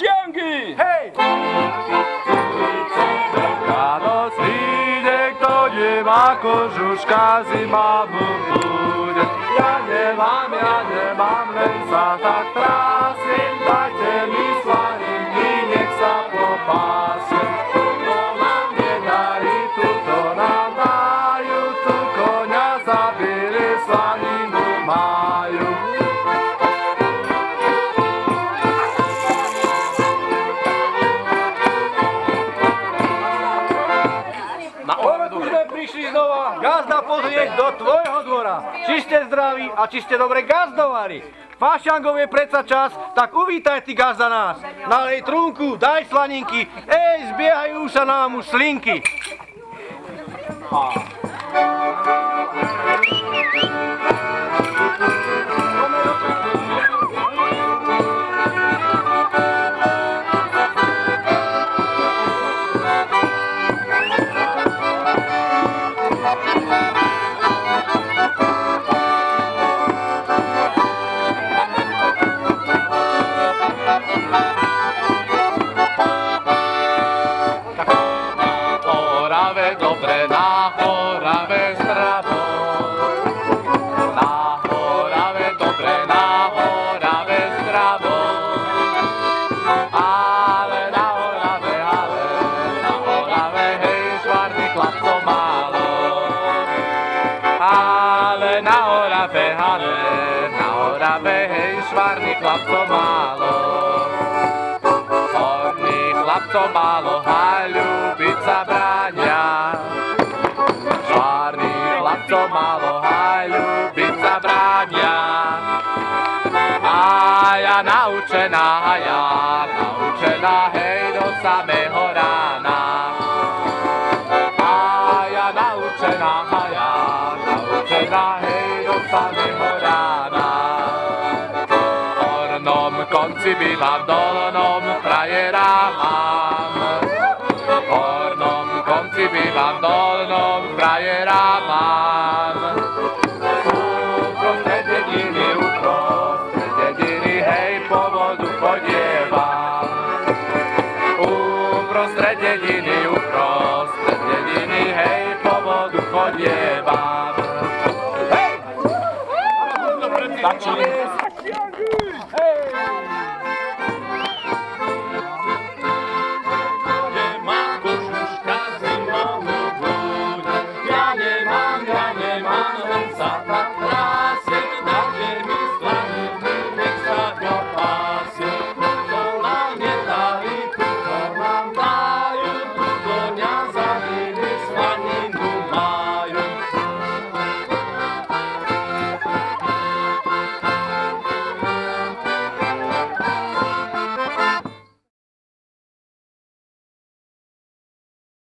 Pašianky! Hej! Ráno svítě, kdo nemá kožuška, zima mu bude. Ja nemám, ja nemám, len sa tak trásim, dajte mi slaninky, nech sa popásim. Tuto sme prišli znova gazda pozrieť do tvojho dvora. Či ste zdraví a či ste dobre gazdovali. Fašangov je predsa čas, tak uvítaj ty gazda nás. Nalej trunku, daj slaninky, ej, zbiehajú sa nám už slinky. Orave Orave zdravo. Na Orave dobre, na Orave zdravo. Ale na Orave, ale na Orave, hej, chlapco málo. Ale na Orave, ale na Orave, hej, švarný chlapco málo. Horný chlapco málo, a ľúbiť sa bráňa. Čárny chlapco málo, a ľúbiť sa bráňa. A ja naučená, a ja naučená, hej, do samého rána. A ja naučená, a ja naučená, hej, do samého rána. V hornom konci bývam, dolnom frajera mám. Chodievam. Uprostred dediny, uprostred dediny, hej, po vodu chodievam. Stačí.